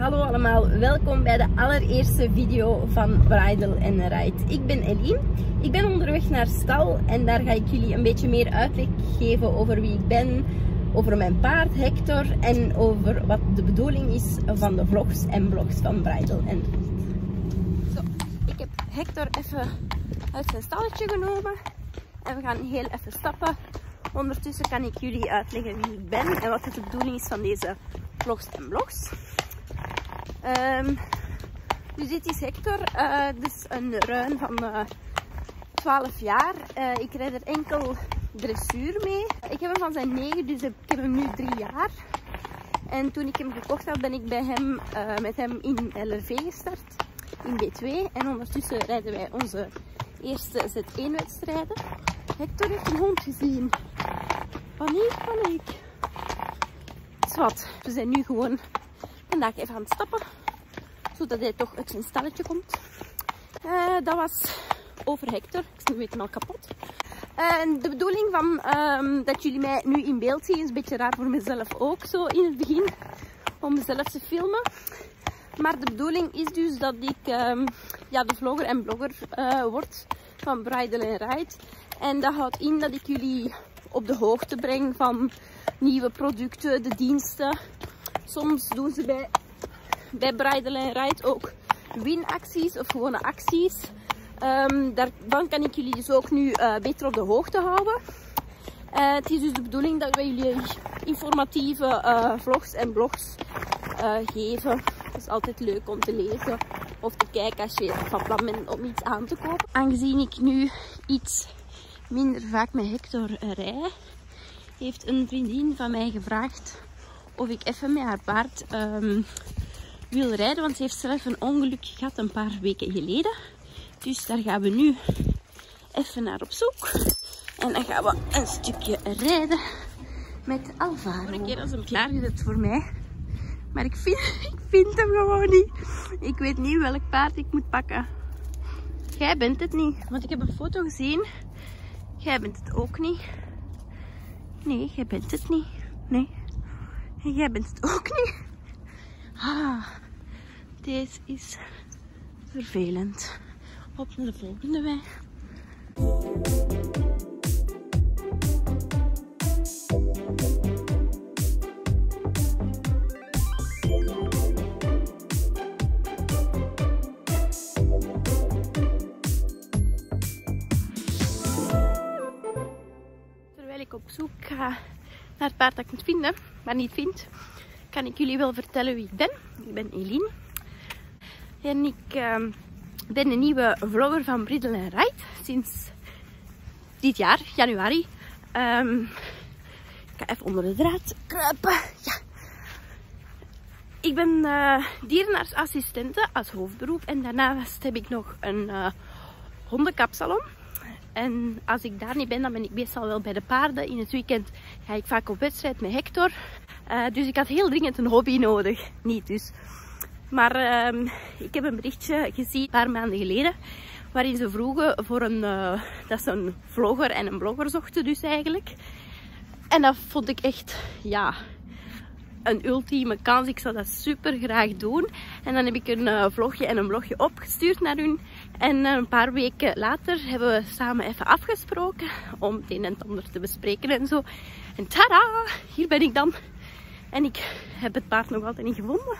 Hallo allemaal, welkom bij de allereerste video van Bridal and Ride. Ik ben Eline, ik ben onderweg naar stal en daar ga ik jullie een beetje meer uitleg geven over wie ik ben, over mijn paard Hector en over wat de bedoeling is van de vlogs en blogs van Bridal and Ride. Zo, ik heb Hector even uit zijn stalletje genomen en we gaan heel even stappen. Ondertussen kan ik jullie uitleggen wie ik ben en wat de bedoeling is van deze vlogs en blogs. Um, dus dit is Hector, uh, dus een ruin van uh, 12 jaar. Uh, ik rijd er enkel dressuur mee. Ik heb hem van zijn 9, dus ik heb hem nu 3 jaar. En toen ik hem gekocht had, ben ik bij hem, met hem in LRV gestart, in B2. En ondertussen rijden wij onze eerste Z1-wedstrijden. Hector heeft een hond gezien. Paniek, paniek. Zwat, we zijn nu gewoon vandaag even aan het stappen. Zodat hij toch uit zijn stalletje komt. Uh, dat was over Hector. Ik ben weet al kapot. En de bedoeling van um, dat jullie mij nu in beeld zien is een beetje raar voor mezelf ook zo in het begin. Om mezelf te filmen. Maar de bedoeling is dus dat ik um, ja, de vlogger en blogger uh, word van Bridal Ride. En dat houdt in dat ik jullie op de hoogte breng van nieuwe producten, de diensten. Soms doen ze bij, bij Bridal Ride ook winacties of gewone acties. Um, daarvan kan ik jullie dus ook nu uh, beter op de hoogte houden. Uh, het is dus de bedoeling dat wij jullie informatieve uh, vlogs en blogs geven. Het is altijd leuk om te lezen of te kijken als je van plan bent om iets aan te kopen. Aangezien ik nu iets minder vaak met Hector rij, heeft een vriendin van mij gevraagd of ik even met haar paard um, wil rijden. Want ze heeft zelf een ongeluk gehad een paar weken geleden. Dus daar gaan we nu even naar op zoek. En dan gaan we een stukje rijden met Alvaro. Vorige keer was hem klaargezet voor mij. Maar ik vind, ik vind hem gewoon niet. Ik weet niet welk paard ik moet pakken. Jij bent het niet. Want ik heb een foto gezien. Jij bent het ook niet. Nee, jij bent het niet. Nee. En jij bent het ook niet. Ah, deze is vervelend. Op naar de volgende weg. Terwijl ik op zoek ga naar het paard dat ik moet vinden, maar niet vind, kan ik jullie wel vertellen wie ik ben. Ik ben Eline. En ik uh, ben een nieuwe vlogger van Bridel en Ride sinds dit jaar, januari. Um, ik ga even onder de draad kruipen. Ja. Ik ben uh, dierenartsassistente als hoofdberoep en daarnaast heb ik nog een uh, hondenkapsalon. En als ik daar niet ben, dan ben ik meestal wel bij de paarden. In het weekend ga ik vaak op wedstrijd met Hector. Uh, dus ik had heel dringend een hobby nodig. Niet dus. Maar uh, ik heb een berichtje gezien een paar maanden geleden. Waarin ze vroegen voor een, uh, dat ze een vlogger en een blogger zochten dus eigenlijk. En dat vond ik echt, ja, een ultieme kans. Ik zou dat super graag doen. En dan heb ik een uh, vlogje en een blogje opgestuurd naar hun. En een paar weken later hebben we samen even afgesproken om het een en het ander te bespreken en zo. En tada, hier ben ik dan. En ik heb het paard nog altijd niet gevonden.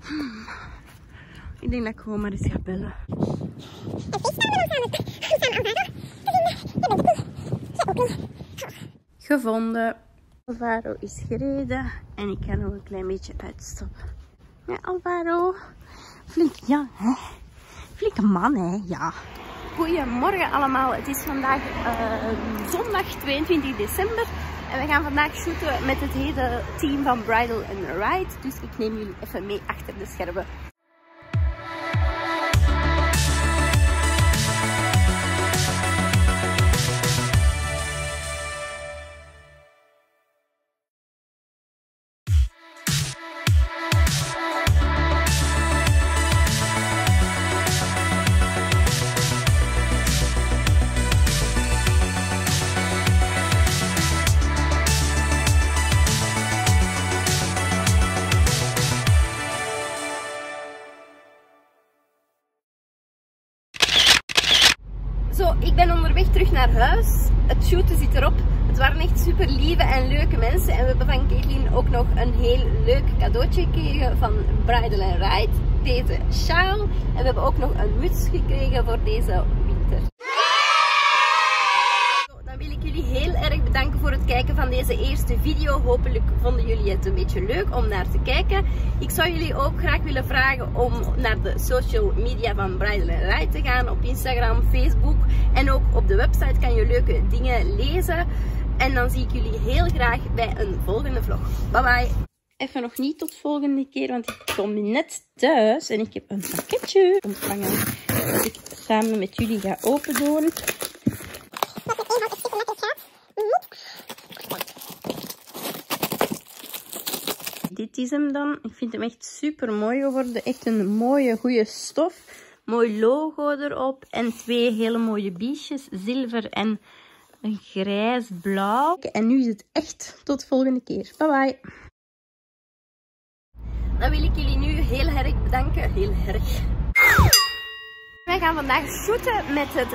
Hmm. Ik denk dat ik gewoon maar eens ga bellen. Gevonden. Alvaro is gereden en ik ga nog een klein beetje uitstappen. Ja, Alvaro. Flink, ja, hè? Flinke man, hè? Ja. Goedemorgen allemaal. Het is vandaag uh, zondag 22 december. En we gaan vandaag shooten met het hele team van Bridal and Ride. Dus ik neem jullie even mee achter de schermen. Naar huis. Het shooten zit erop. Het waren echt super lieve en leuke mensen. En we hebben van Caitlin ook nog een heel leuk cadeautje gekregen van Bridal Ride. Deze sjaal. En we hebben ook nog een muts gekregen voor deze winter. Van deze eerste video. Hopelijk vonden jullie het een beetje leuk om naar te kijken. Ik zou jullie ook graag willen vragen om naar de social media van Bridal Ride te gaan. Op Instagram, Facebook en ook op de website kan je leuke dingen lezen. En dan zie ik jullie heel graag bij een volgende vlog. Bye bye! Even nog niet tot volgende keer, want ik kom net thuis en ik heb een pakketje ontvangen dat ik samen met jullie ga open doen. Dit is hem dan. Ik vind hem echt super mooi geworden. Echt een mooie, goede stof. Mooi logo erop. En twee hele mooie biesjes. Zilver en een grijs-blauw. En nu is het echt tot volgende keer. Bye bye. Dan wil ik jullie nu heel erg bedanken. Heel erg. Wij gaan vandaag shooten met het...